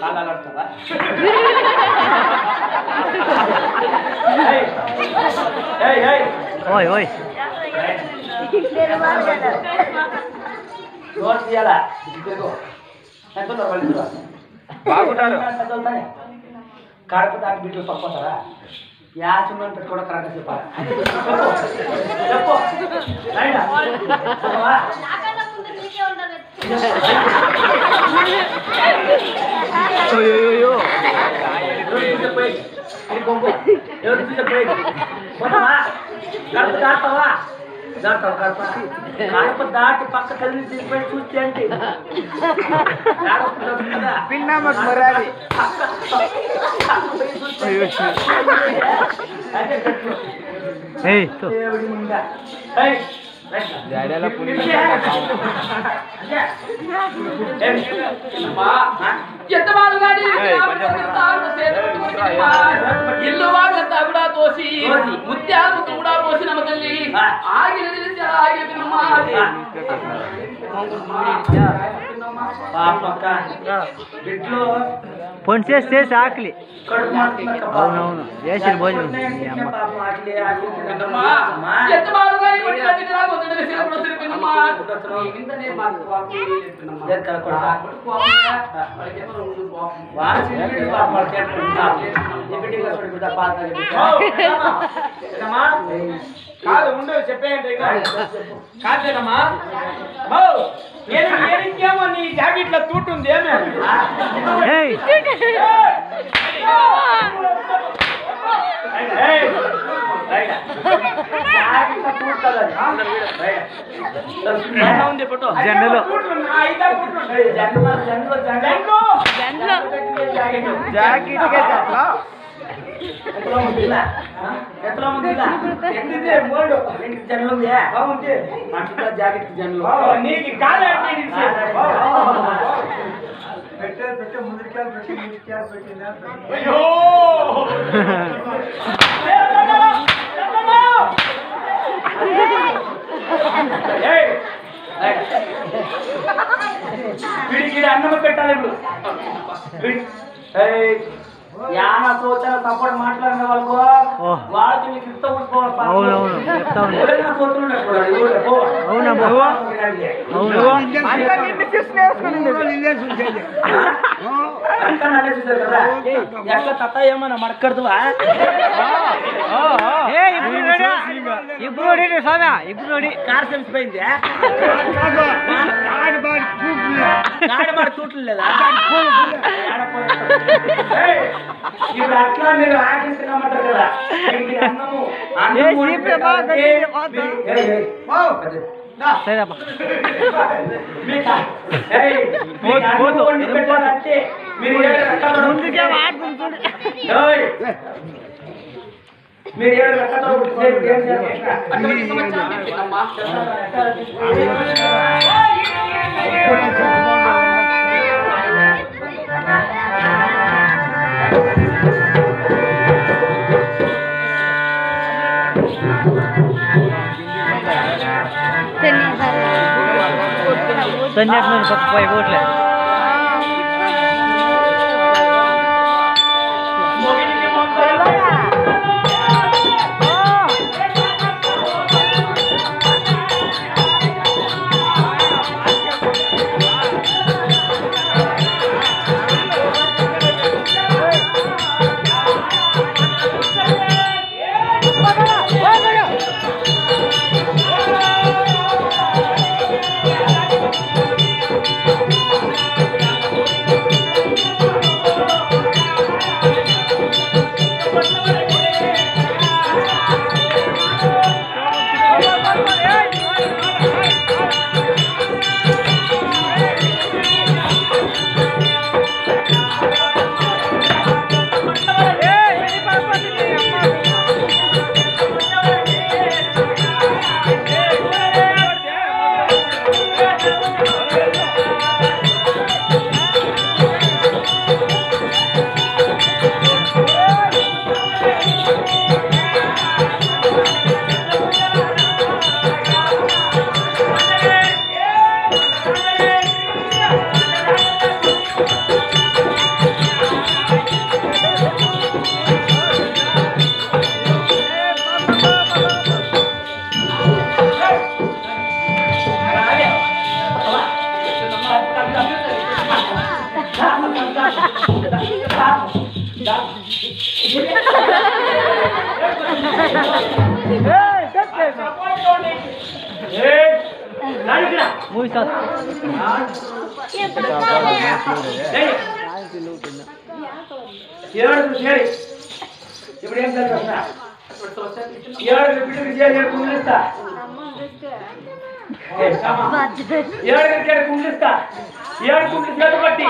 కాలాడుతావా ఏయ్ ఏయ్ ఓయ్ ఓయ్. బాగుంటారు. కడప దాటి బిడ్డలు తప్పతారా యాచమని పెట్టి కూడా కరెక్ట్ చెప్పాలి చెప్పు రైడా చెప్పవా? ఎవరు చూసే పోయేది? ఇది బొంగు. దాటావా దాటావు కడప దాటి పక్క కలిసి తీసుకొని చూస్తే అంటే. అంటే పెట్టు. ఏయ్ తో. దేవుడి ముందా. ఏయ్, రైట్. జాడేలా పులి ఎంత బాధ కానీ ఏయ్, కొంచెం ఇల్లు వాళ్ళంతా కూడా తోసి ముత్యాలు కూడా పోసి నమ్మకల్లి ఆగిలి తెలిసి అలా ఆగిపోయినమ్మా పాపక్క బిడ్డలు పొని చేసి చేసి ఆకలి కడుపు మారుతుందక్క పాపం. అవునవును. చేసిన భోజనం. పొద్దున్నే ఈ అమ్మ. పాపం ఆకలి, ఆకలి తిందమ్మా. అమ్మా అమ్మా. ఎంత బాధ కానీ కొట్టిన తిట్టినా కొంత సిరప్పుడు తిరిగిపోయినమ్మా ఈ విందనే మాకు వాకి చెప్పినమ్మా. లేదు కదా కొడుకా? ఆ కొడుకు పాపం. వాళ్ళకేమో రెండు పాపం. వాడు చిన్నపిల్లడు పాపం వాడు చేస్తుంటా. ఈ బిడ్డగా చూడు బిడ్డ పాత బిడ్డ. ఏదమ్మా? కాదు ఉండు చెప్పేయండి కాదేనమ్మా నేను ఏరికేమో నీ జాకెట్లో తూటుంది ఏమే ఏయ్ ఏయ్, రైట్. జాకెట్లో కూర్చోదు అది. రైట్. ఎలా ఉంది ఫోటో జెండలో ఏయ్, జెండలో జెండలో జెండలో జాకెట్ జాకెట్ కే చెప్పలా ఎట్లా ఉంది ఇలా? ఆ? ఎట్లా ఉంది ఇలా? ఎండిదే మూడు. దీనికి జనలు ఉందే? బాగుంది. మట్టిలో జాకెట్ జనలు. నీకు కాలే అంటే నీకు అయ్యో ఏయ్! ఏయ్! వీడికి ఈడ అన్నం పెట్టాలి ఇప్పుడు వీడి- ఏయ్! యాన సోచన సపోర్ట్ మాట్లాడిన వాళ్ళకు. వాళ్ళకి నీకు ఇష్టం ఎట్లా ఏమన్నా మడకడుతువా? ఇప్పుడు ఇప్పుడు రెడీ స్వామి ఇప్పుడు రెడీ కార్ సెన్సిపోయింది గాడబాడు చూడలేదు లేదా ఏయ్, ఇప్పుడు అట్లా మీరు ఆకించమంటారు కదా మీకు అన్నము ఏ అన్నము వండి చీపే బాగా పెట్టాలంటే గట్టిగా పోతా. మీరు- ఏయ్, ఏయ్, సరే అబ్బా మీకు ఏయ్, మీకు అన్నం వండి పెట్టాలంటే మీరు ఏడు రకాల ముందుకే ఆడుతుంది చూడు ఏయ్, మీరు ఏడు రకాల చేయండి, ધન્યવાદ પપ્પાએ બોટલે Yeah. ಎರಡು ಬಿಟ್ಟು ವಿಜಯ ಕುಂದಿಸ್ತಾ ಎರಡು ಗಂಟೆ ಎರಡು ಕುಂದಿಸ್ ಬಟ್ಟಿ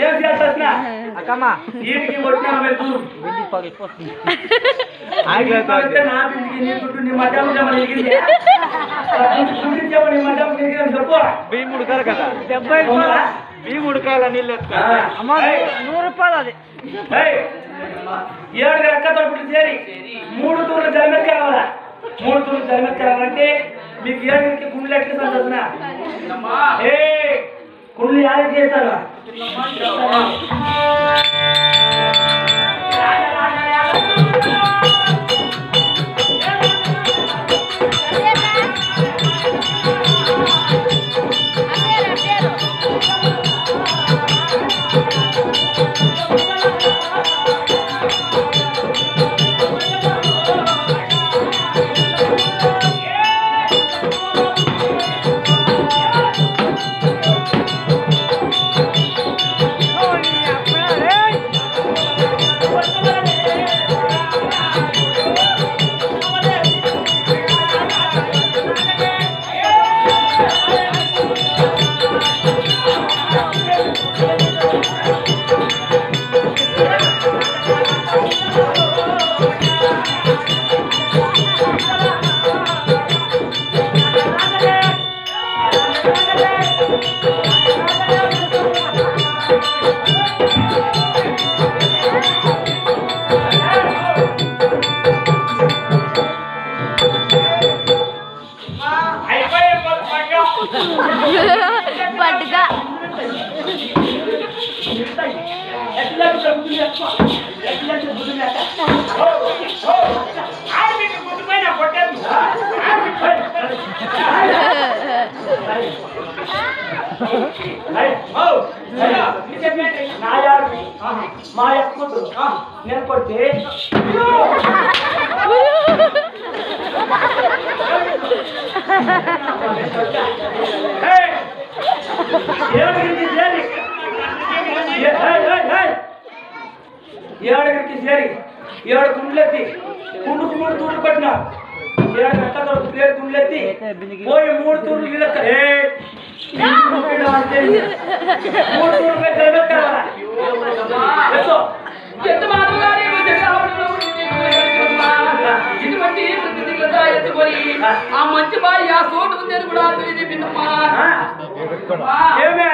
ಏನ್ ಸೇರ್ತಾ ಅಕ್ಕಮ್ಮ. ಈಟಿಗೆ ಒಟ್ಟಿನ ಮೇಲೆ ದೂರು భీముడు గారు కదా? డెబ్బై? భీముడు కాల నీళ్ళు అమ్మ నూరు రూపాయలు అది. ఏడు ఎక్క తరపుడు చేరి. మూడు తూర్లు జలమెక్క రావాలా మూడు తూర్లు జలమెక్క రావాలంటే మీకు ఏడుకి గుండెలు ఎట్లా సంతోషన ఏ గుండెలు యాద చేస్తారు మా యొక్క నేను కొడితే ఏయ్! ఏడుగురికి చేరి ఏ- ఏయ్, ఏయ్, ఏయ్! ఏడుగురికి చేరి ఏడు గుండ్లెత్తి కుండుకు మూడు తూర్లు పట్టిన ఎక్క దొరకు ఏడు గుండ్లెత్తి పోయి మూడు తూర్లు నీళ్ళెక్క ఏ. మూడు తూర్లు పెట్టి నిలబెట్టాలా? ఎత్తో. ఎంత మాటలాడి ఇటువంటి ప్రతిదిగా ఎత్తుకొని ఆ. మంచి బాయి ఆ చోటు ఉందని కూడా తెలియదు పిన్నమ్మా ఆ? ఏమే?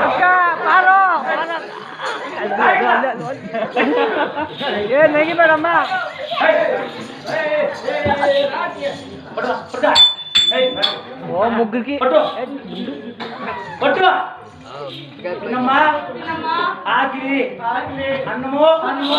అక్క పారో ఏ నెగిపోయాడమ్మా ఓ ముగ్గురికి పట్టు పట్టు అన్నమ్మా ఆకిలి అన్నము అన్నము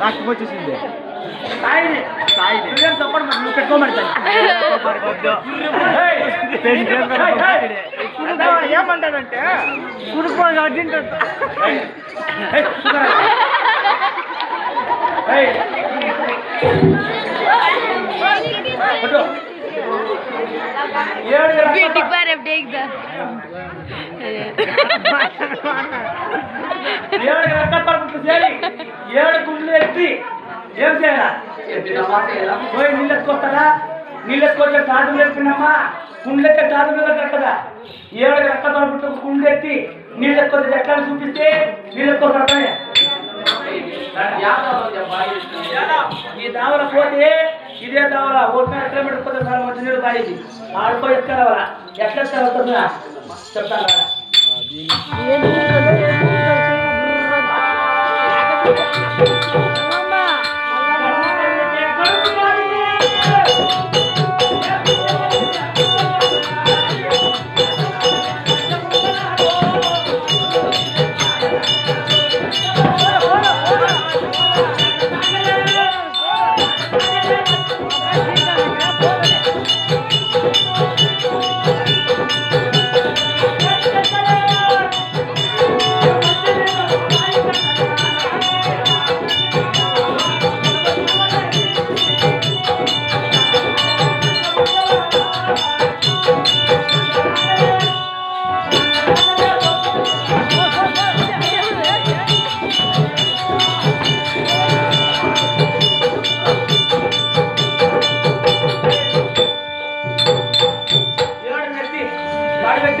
నాకు వచ్చేసింది సాయిని సాయిని నువ్వేం సపోర్ట్ మరి నువ్వు పెట్టుకోమంటాను ఏమంటాడంటే కురుపోయి అర్జెంట్ ఏడు చేరి ఏడు గుండ్లు ఎత్తి ఏం చేయాలా? పోయి నీళ్ళు ఎత్తుకొస్తారా నీళ్ళు ఎత్తుకొచ్చే సాధు వేసుకున్నామా? కుండ్లెక్క సాధు మీద కట్టదా? ఏడు రక్క పరుపులు కుండ్లు ఎత్తి నీళ్ళు ఎత్తుకొచ్చే ఎట్లా చూపిస్తే నీళ్ళు ఎత్తుకొస్తారా ఈ దావల పోతే ఇదే దావల ఒకటి ఎట్లా పెట్టుకుంటే చాలా మంచి నీళ్ళు తాగేది ఆడుకో ఎత్తుకోవాలా ఎట్లా ఎత్తుకోవాలా చెప్తాను ఏడు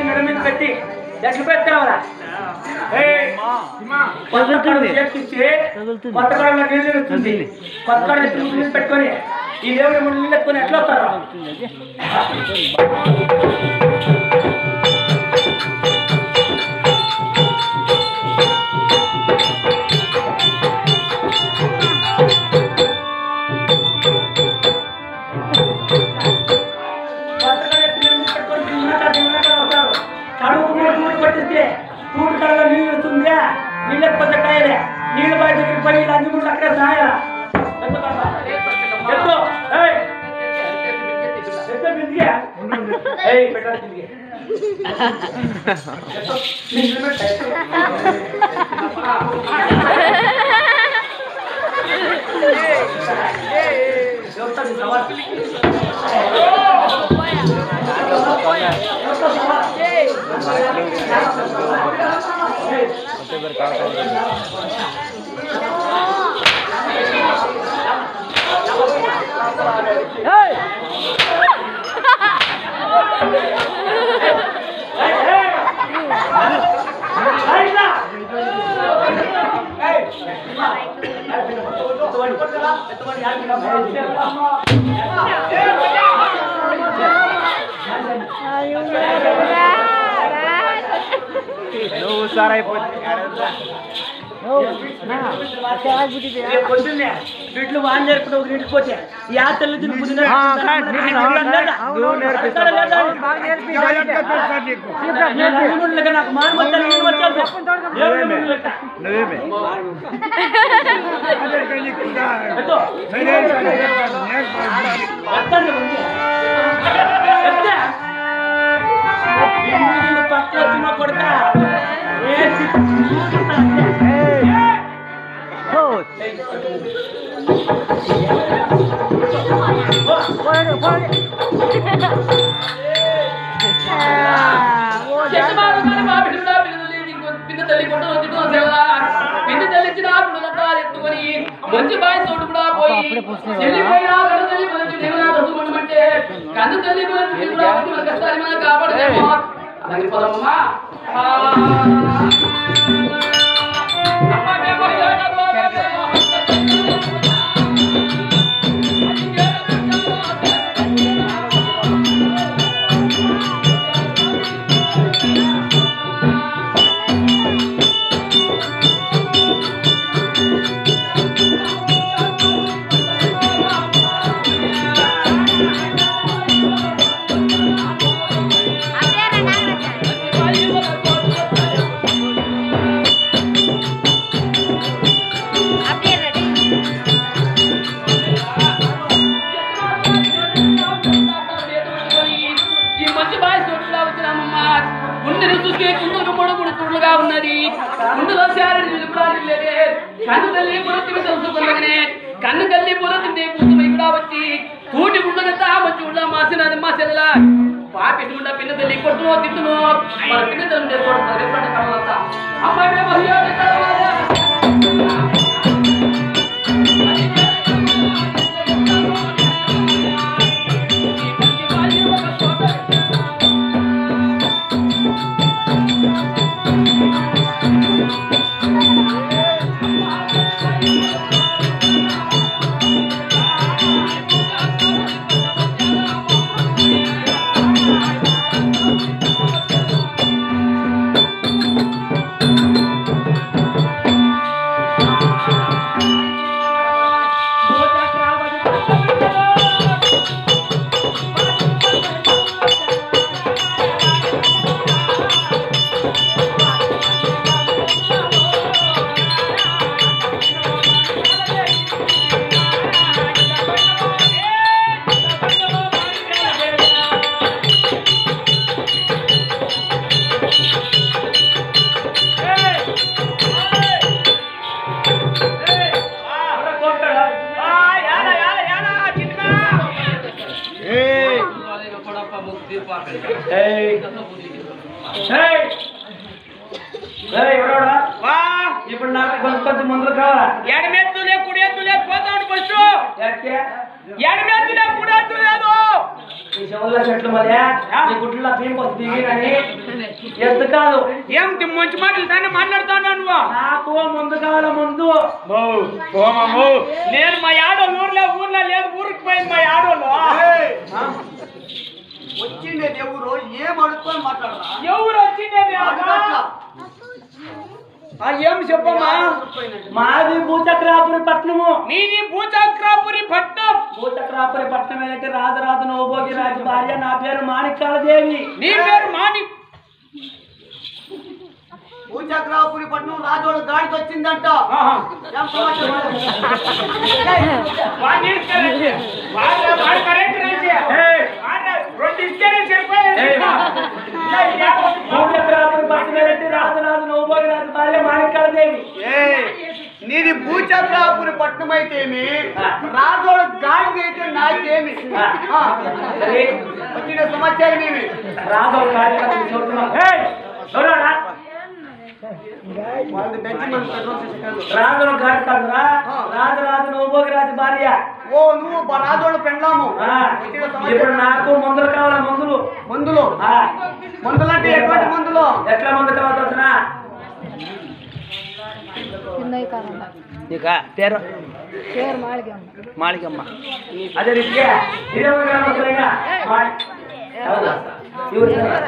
మెడ మీద పెట్టి ఎట్లా పెట్టావరా కొత్త కాడలో నీళ్ళు వస్తుంది కొత్త కాడ ఎత్తి నీళ్ళు పెట్టుకొని ఈ దేవుడి ముందు నీళ్ళు ఎత్తుకొని ఎట్లా వస్తారు? ए बेटा के लिए ये तो मिल में बैठे ए ए जब तक सवाल Hey! Ayun na, Brad! Nuhusaray po. Ayun na. ఆ, కరెక్ట్. నేను అవును, అవును, అవును, నేర్పిస్తాను. అవును, బాగా నేర్పించాలి. నాకు మాన వచ్చాను నేను ఇచ్చిన పిల్లలంతా ఎత్తుకొని మంచి బాయ్ తోడు కూడా పోయి చెల్లిపోయినా కన్ను తల్లి మంచి కన్ను తల్లి మంచి కూడా వచ్చి మన కాపాడదేమో అలాగే కన్ను తల్లి పురతిని తెలుసుకున్నగానే కన్ను తల్లి పురతిని పూతమై కూడా వచ్చి కూటి ఉండదంతా మంచి ఉండ మాసినది మా సెదలా పాపి ఉండ పిన్న తల్లి కొట్టునో తిట్టునో మన పిన్న తల్లి చేసుకోవడం రేపటి కావాలంతా అమ్మాయి గుడ్లలో పీంపొచ్చు దిగినని ఎంత కాదు. ఏం మంచి మాటలు? దాన్ని మాట్లాడుతాను నువ్వు. నాకు ముందు కావాల ముందు? నేను మా ఆడోళ్ళు ఊర్లో ఊర్లో లేదు ఊరికి పోయింది మా ఆడోళ్ళు వచ్చిండేది ఎవరు ఏం అడుక్కొని మాట్లాడరా? ఎవరు. ఆ, ఏం చెప్పమ్మా? మాది భూచక్రాపురి పట్నము నీది భూచక్రాపురి పట్నం భూచక్రాపురి పట్నం ఏంటంటే రాజరాజు నవభోగి రాజు భార్య నా పేరు మాణిక్యాలదేవి. నీ పేరు మాణి భూచక్రాపురి పట్నం రాజోడు గాడికి వచ్చిందంట. భూచక్రాపురి పట్టుకునేటి రాజరాజు నవ్వుబోగి రాజు భార్య మాణిక్యాలదేవి. ఏ నీది భూచక్రాపురి పట్నం అయితేమి రాజోడు గాడిద అయితే నాకేమి? వచ్చిన సమాచారం ఏమి కాదు. రాజుల గాడి కాదురా. నవ్వుబోగి రాజు భార్య. ఓ నువ్వు రాజోడు పెండ్లాము. ఇప్పుడు నాకు మందులు కావాలా మందులు? మందులు. మందులు అంటే ఎటువంటి మందులు? ఎట్లా మందు కావాలి వస్తున్నా పేరు మాళికమ్మ అదే రీతిగా ఇదే గ్రామస్తులైనా మా- అవునా? ఎవరు సార్?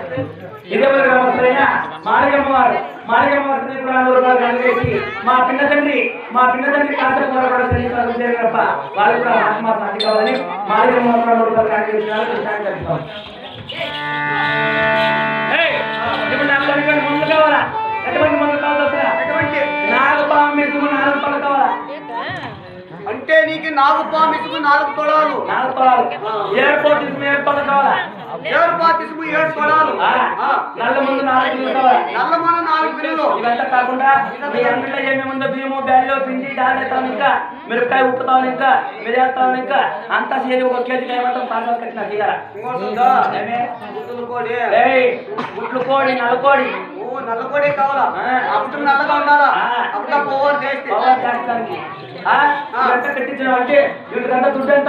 ఇదే గ్రామస్తులైనా మాళికమ్మ వారు మాళికమ్మ వారి తండ్రి కూడా నూరు రూపాయలు కలిగేసి మా పిన్న తండ్రి మా పిన్న తండ్రి కాంతకు కూడా కూడా శ్రీనివాస విజయగరప్ప వాళ్ళు కూడా ఆత్మ శాంతి కావాలని మాళికమ్మ వారు కూడా నూరు రూపాయలు కలిగేసి వాళ్ళు కృష్ణాన్ని కలుపుకోవాలి ఏయ్, ఇప్పుడు నాకు కొన్ని మందులు కావాలా ఎటువంటి మందులు కావాలా వస్తున్నా? ఎటువంటి మీద నాలుగు అంటే నీకు నాలుగు తొడాలు. నాలుగు పొలాలు ఎయిర్పోర్ట్ తీసుకుని ఎయిర్పోర్ట్ కావాలా ఏడు ఏడు నల్ల ముందు నాలుగు కావాలా నల్లమన నాలుగు పిల్లలు ఇదంతా కాకుండా మీ అంగడిలో ఏమేమి ఉందో బియ్యము బ్యాల్లో పిండి డాలేస్తాను ఇంకా మిరపకాయ ఉప్పుతాను ఇంకా మిరియాస్తాను ఇంకా? అంతా చేరి ఒక కేజీ ఏమంటాం పాకాలు కట్టిన కోడి. ఏయ్ గుట్లు కోడి నల్ల కోడి. ఓ నల్ల కోడే కావాలా. అప్పుడు నల్లగా ఉండాలా. అప్పుడు పవర్ చేస్తే పవర్ చేస్తానికి కట్టించిన అంటే వీటికంతా దుడ్డు ఎంత